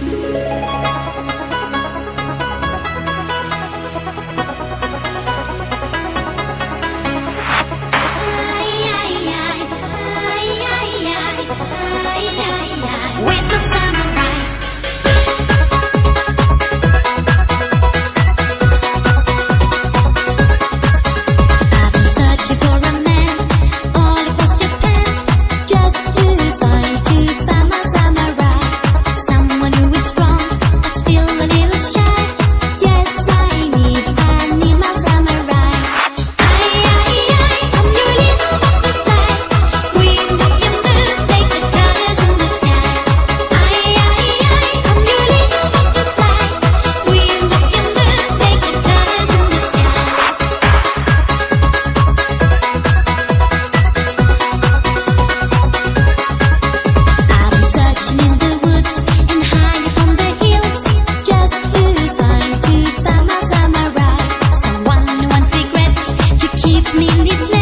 Bye. in.